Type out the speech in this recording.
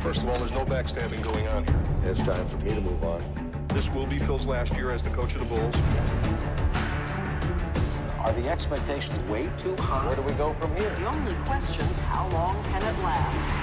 First of all, there's no backstabbing going on here. It's time for me to move on. This will be Phil's last year as the coach of the Bulls. Are the expectations way too high? Where do we go from here? The only question, how long can it last?